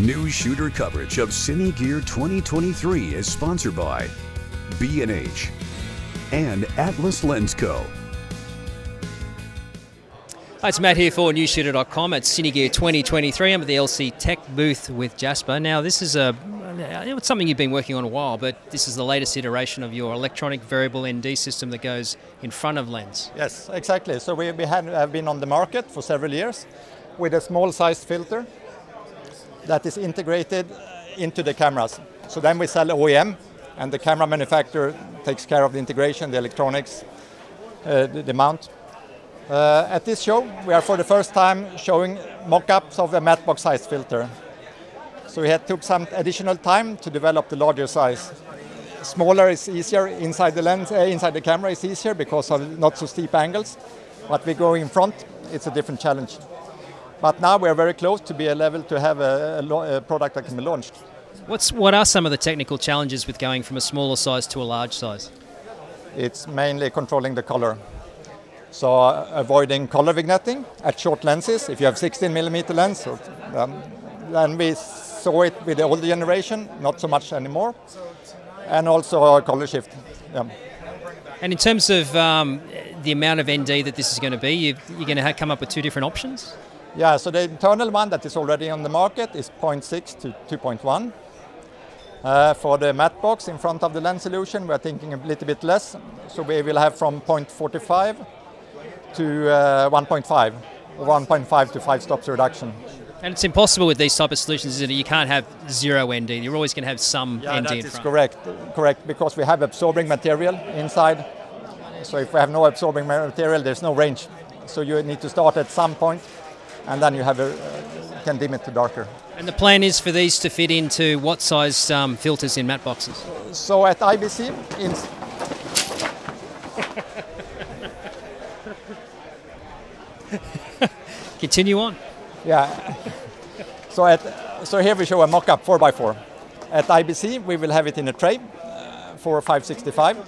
Newsshooter coverage of Cine Gear 2023 is sponsored by B&H and Atlas Lens Co. Hi, it's Matt here for newsshooter.com at Cine Gear 2023. I'm at the LC-Tec booth with Jasper. Now, this is a it's something you've been working on a while, but this is the latest iteration of your electronic variable ND system that goes in front of lens. Yes, exactly. So we, we had, have been on the market for several years with a small sized filter that is integrated into the cameras. So then we sell OEM, and the camera manufacturer takes care of the integration, the electronics, uh, the, the, mount. Uh, at this show, we are for the first time showing mock-ups of a matte box size filter. So we had took some additional time to develop the larger size. Smaller is easier inside the lens, uh, inside the camera is easier because of not so steep angles. But we go in front, it's a different challenge. But now we are very close to be a level to have a, a, a product that can be launched. What's, what are some of the technical challenges with going from a smaller size to a large size? It's mainly controlling the color. So uh, avoiding color vignetting at short lenses. If you have 16 millimeter lens, um, then we saw it with the older generation, not so much anymore. And also color shift. Yeah. And in terms of um, the amount of ND that this is going to be, you, are going to come up with two different options? Yeah, so the internal one that is already on the market is 0.6 to 2.1. Uh, for the matte box in front of the lens solution, we're thinking a little bit less. So we will have from 0.45 to uh, 1.5, 1.5 to 5 stops reduction. And it's impossible with these type of solutions, isn't it? You can't have zero ND. You're always going to have some yeah, ND. that is correct. Correct, because we have absorbing material inside. So if we have no absorbing material, there's no range. So you need to start at some point and then you have a, uh, can dim it to darker. And the plan is for these to fit into what size um, filters in matte boxes? So at IBC, in Continue on. Yeah. so at so here we show a mock-up 4x4. At IBC, we will have it in a tray uh, for 565.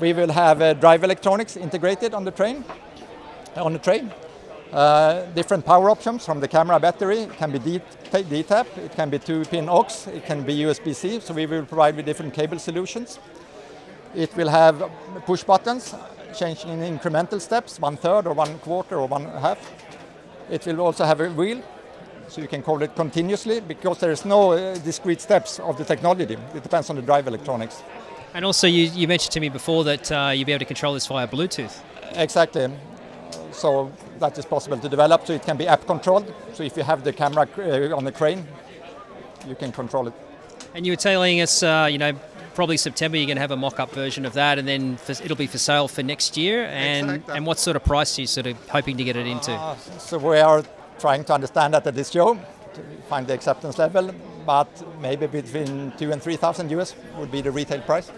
We will have uh, drive electronics integrated on the train, on the tray. Uh, different power options from the camera battery. It can be D-tap, it can be two-pin aux, it can be USB-C, so we will provide with different cable solutions. It will have push buttons, changing in incremental steps, one third or one quarter or one half. It will also have a wheel, so you can call it continuously, because there is no uh, discrete steps of the technology. It depends on the drive electronics. And also, you, you mentioned to me before that uh, you'll be able to control this via Bluetooth. Exactly. So that is possible to develop. So it can be app controlled. So if you have the camera uh, on the crane, you can control it. And you were telling us, uh, you know, probably September you're going to have a mock-up version of that, and then for, it'll be for sale for next year. And exactly. and what sort of price are you sort of hoping to get it into? Uh, so we are trying to understand that at this show to find the acceptance level, but maybe between two and three thousand US would be the retail price.